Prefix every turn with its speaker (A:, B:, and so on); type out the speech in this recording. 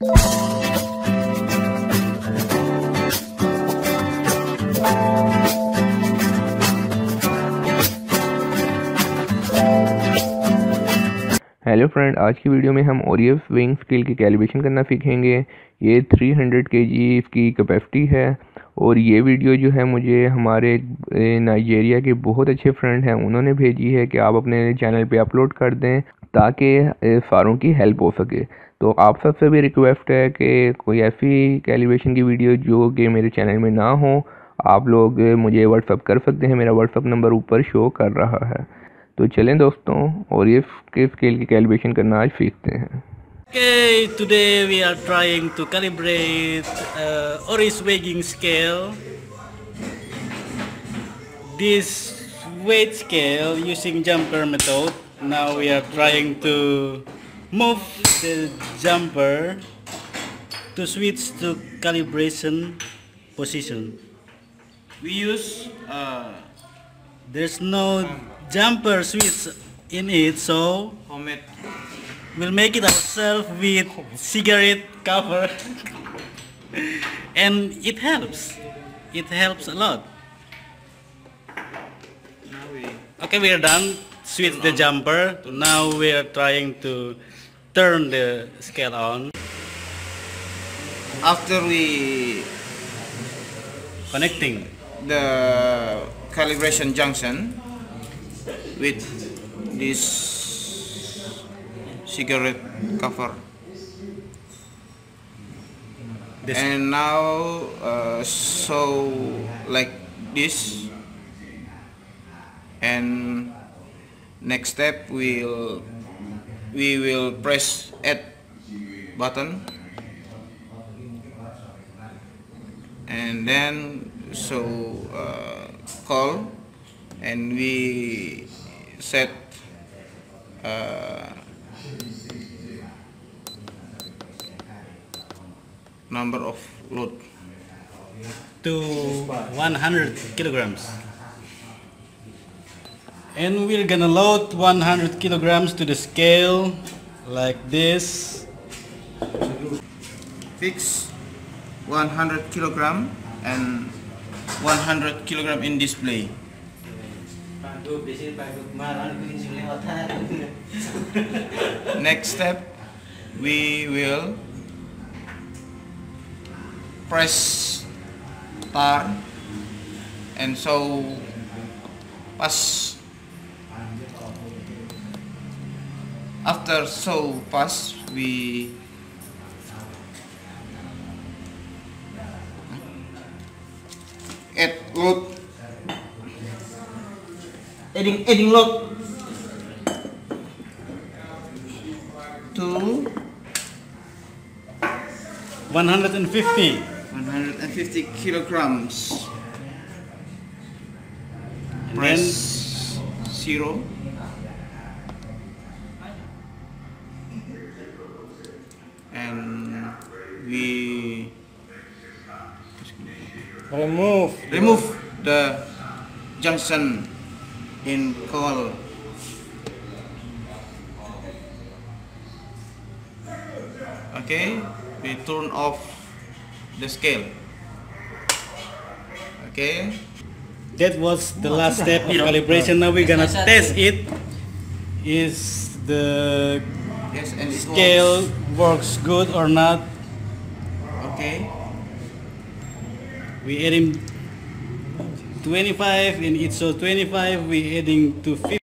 A: Hello friend आज की video में हम ओरियफ विंग स्केल की कैलिब्रेशन करना सीखेंगे। ये 300 के जी इसकी कैपेसिटी है। और ये वीडियो जो है मुझे हमारे नाइजेरिया के बहुत अच्छे फ्रेंड हैं, उन्होंने भेजी है कि आप अपने चैनल पे अपलोड कर दें ताकि फारों की हेल्प हो सके। तो आप सबसे भी रिक्वेस्ट है कि कोई ऐसी कैलिब्रेशन की वीडियो जो कि मेरे चैनल में ना हो, आप लोग मुझे व्हाट्सअप कर सकते हैं, मेरा व्हाट्सअप नंबर ऊपर शो कर रहा है। तो चलें दोस्तों, और ये के स्केल की कैलिब्रेशन करना आज सीखते हैं।
B: Okay, today we are trying to calibrate uh, Oris weighing scale. This weight scale using jumper method. Now we are trying to move the jumper to switch to calibration position. We use uh, there's no jumper switch in it, so
C: homemade
B: we'll make it ourselves with cigarette cover. And it helps. It helps a lot. Okay we are done. Switch the jumper. Now we are trying to turn the scale on.
C: After we
B: connecting.
C: The calibration junction with this cigarette cover.
B: This
C: and now uh, so like this. And next step we'll we will press add button. And then so uh, call. And we set uh, number of load.
B: To 100 kilograms. And we're gonna load 100 kilograms to the scale like this.
C: Fix 100 kilogram and 100 kilogram in display next step we will press tar and so pass. After so pass we add load adding adding load to
B: 150
C: 150 kilograms.
B: And
C: press
B: then
C: zero. And we
B: remove.
C: remove the junction in coil okay we turn off the scale. Okay.
B: That was the last step of calibration. Now we're gonna test it. Is the
C: yes and
B: scale works. good or not?
C: okay.
B: We adding 25 and it so 25. We adding to 50.